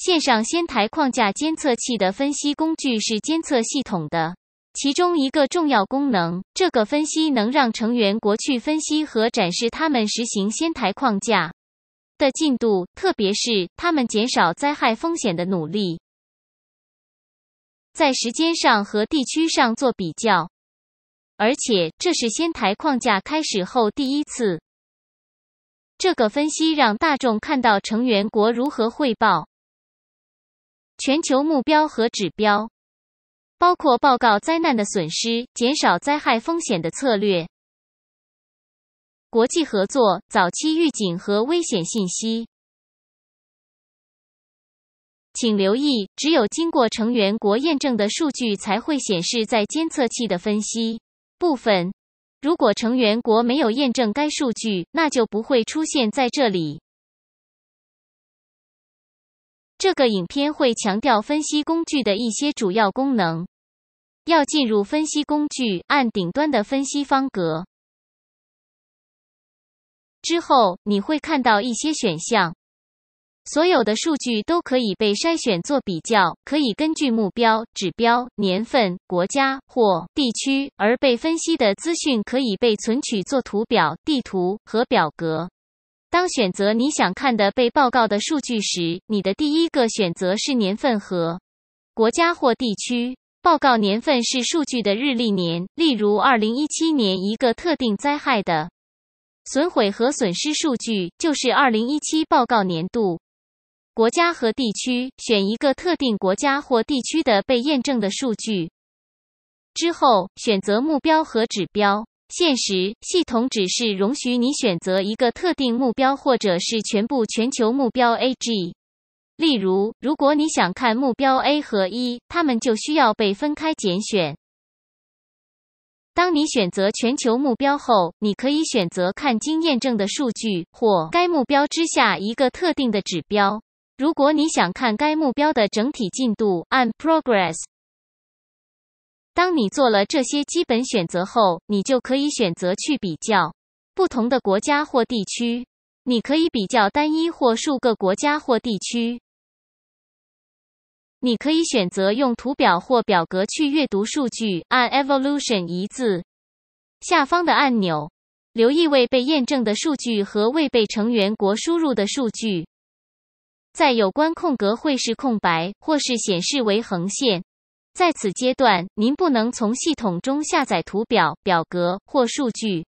线上仙台框架监测器的分析工具是监测系统的其中一个重要功能。这个分析能让成员国去分析和展示他们实行仙台框架的进度，特别是他们减少灾害风险的努力。在时间上和地区上做比较，而且这是仙台框架开始后第一次。这个分析让大众看到成员国如何汇报全球目标和指标，包括报告灾难的损失、减少灾害风险的策略、国际合作、早期预警和危险信息。请留意，只有经过成员国验证的数据才会显示在监测器的分析部分。如果成员国没有验证该数据，那就不会出现在这里。这个影片会强调分析工具的一些主要功能。要进入分析工具，按顶端的分析方格。之后你会看到一些选项。所有的数据都可以被筛选做比较，可以根据目标、指标、年份、国家或地区而被分析的资讯可以被存取做图表、地图和表格。当选择你想看的被报告的数据时，你的第一个选择是年份和国家或地区。报告年份是数据的日历年，例如2017年一个特定灾害的损毁和损失数据就是2017报告年度。国家和地区选一个特定国家或地区的被验证的数据，之后选择目标和指标。现实系统只是容许你选择一个特定目标，或者是全部全球目标 AG。例如，如果你想看目标 A 和 E，它们就需要被分开拣选。当你选择全球目标后，你可以选择看经验证的数据，或该目标之下一个特定的指标。如果你想看该目标的整体进度，按 Progress。当你做了这些基本选择后，你就可以选择去比较不同的国家或地区。你可以比较单一或数个国家或地区。你可以选择用图表或表格去阅读数据，按 Evolution 一字下方的按钮，留意未被验证的数据和未被成员国输入的数据。在有关空格会是空白，或是显示为横线。在此阶段，您不能从系统中下载图表、表格或数据。